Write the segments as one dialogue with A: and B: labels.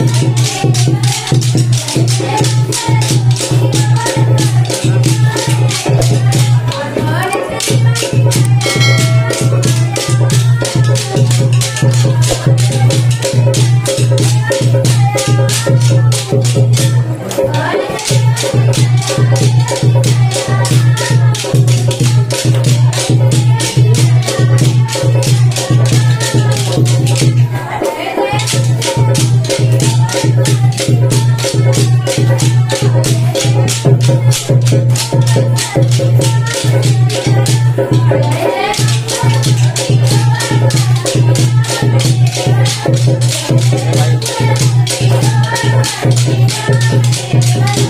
A: Thank you. Thank you.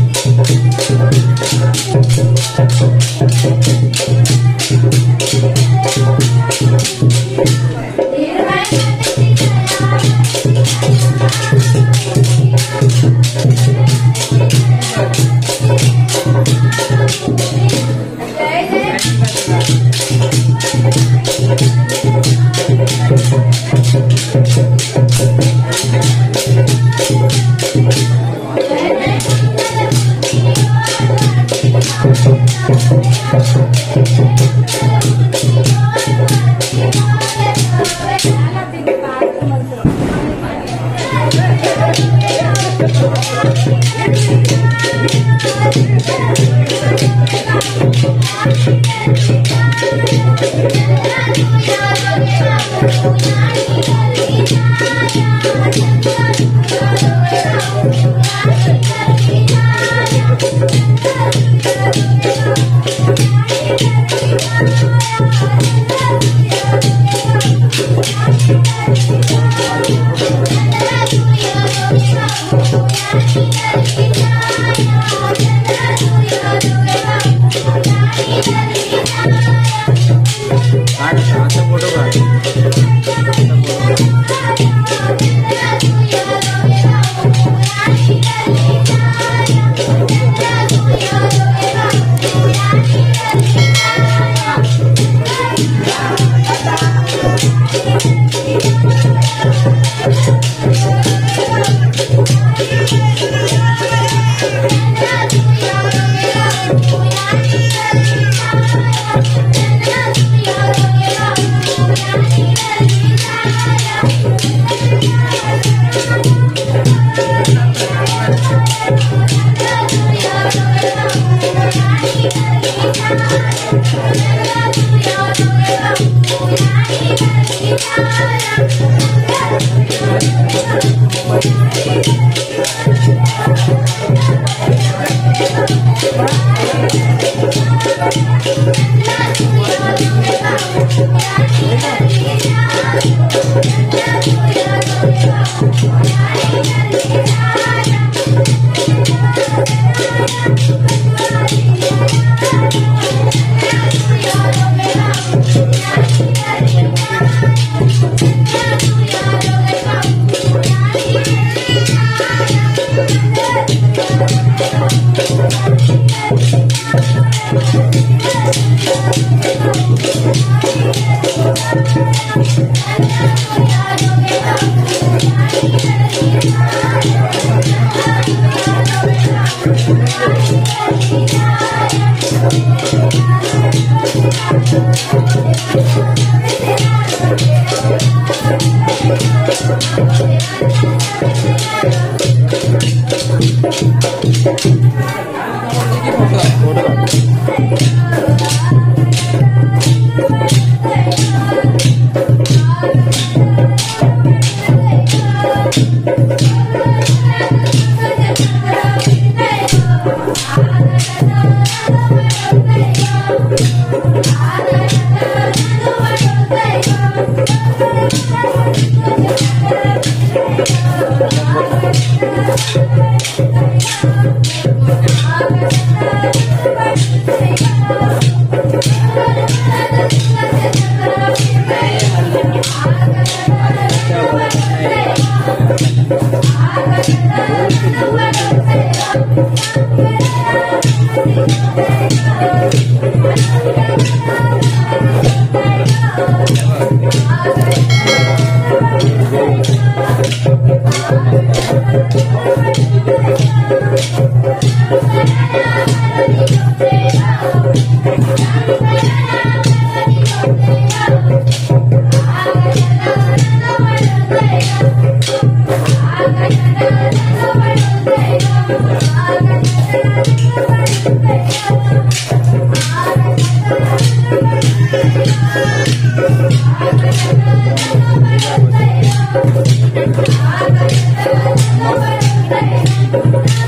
A: Thank you. 不要，不要。Yeah. Thank you. Yeah. I'm